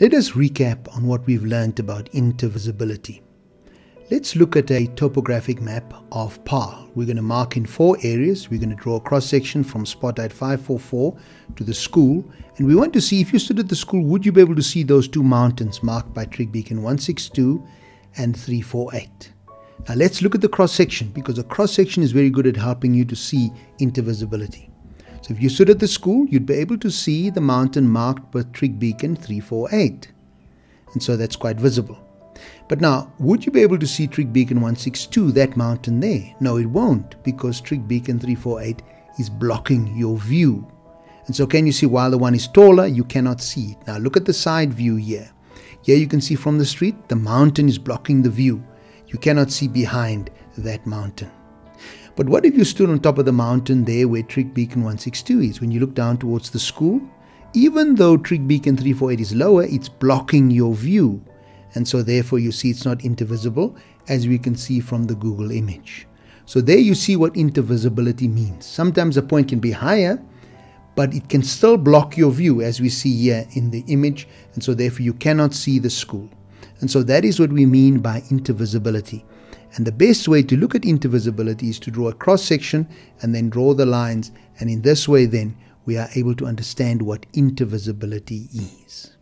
Let us recap on what we've learned about intervisibility. Let's look at a topographic map of PAARL. We're going to mark in four areas. We're going to draw a cross section from spot height 544 to the school. And we want to see if you stood at the school, would you be able to see those two mountains marked by trig beacon 162 and 348? Now let's look at the cross section because the cross section is very good at helping you to see intervisibility. So if you stood at the school, you'd be able to see the mountain marked with trig beacon 348. And so that's quite visible. But now, would you be able to see trig beacon 162, that mountain there? No, it won't because trig beacon 348 is blocking your view. And so can you see while the one is taller, you cannot see it. Now look at the side view here. Here you can see from the street, the mountain is blocking the view. You cannot see behind that mountain. But what if you stood on top of the mountain there where Trig Beacon 162 is? When you look down towards the school, even though Trig Beacon 348 is lower, it's blocking your view. And so therefore you see it's not intervisible as we can see from the Google image. So there you see what intervisibility means. Sometimes a point can be higher, but it can still block your view as we see here in the image. And so therefore you cannot see the school. And so that is what we mean by intervisibility. And the best way to look at intervisibility is to draw a cross section and then draw the lines. And in this way, then, we are able to understand what intervisibility is.